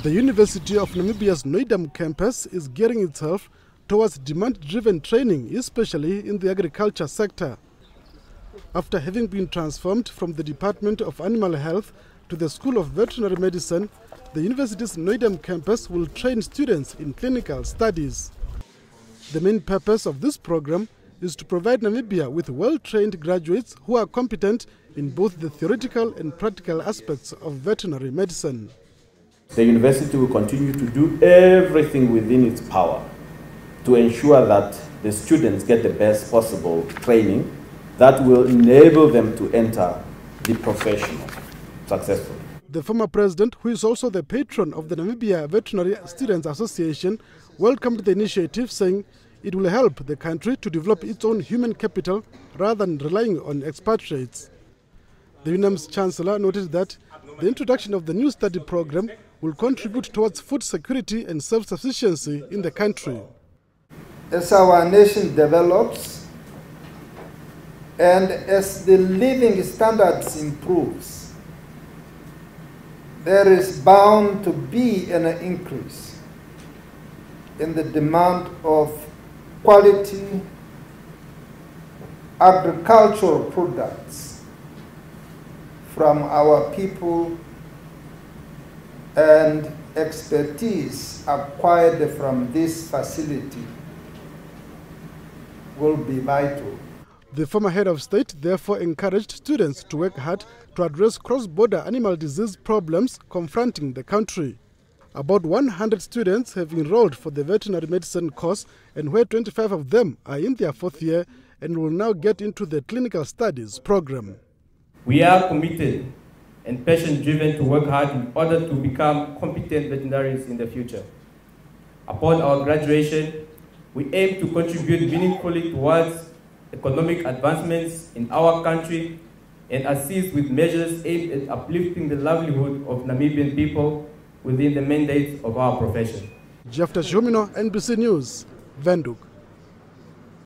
The University of Namibia's Neudamm campus is gearing itself towards demand-driven training, especially in the agriculture sector. After having been transformed from the Department of Animal Health to the School of Veterinary Medicine, the university's Neudamm campus will train students in clinical studies. The main purpose of this program is to provide Namibia with well-trained graduates who are competent in both the theoretical and practical aspects of veterinary medicine. The university will continue to do everything within its power to ensure that the students get the best possible training that will enable them to enter the profession successfully. The former president, who is also the patron of the Namibia Veterinary Students Association, welcomed the initiative, saying it will help the country to develop its own human capital rather than relying on expatriates. The UNAM's chancellor noted that the introduction of the new study program will contribute towards food security and self-sufficiency in the country. As our nation develops and as the living standards improves, there is bound to be an increase in the demand of quality agricultural products from our people and expertise acquired from this facility will be vital. The former head of state therefore encouraged students to work hard to address cross-border animal disease problems confronting the country. About 100 students have enrolled for the veterinary medicine course and where 25 of them are in their fourth year and will now get into the clinical studies program. We are committed and passion driven to work hard in order to become competent veterinarians in the future. Upon our graduation, we aim to contribute meaningfully towards economic advancements in our country and assist with measures aimed at uplifting the livelihood of Namibian people within the mandate of our profession. Jeff Tashomino, NBC News, Windhoek.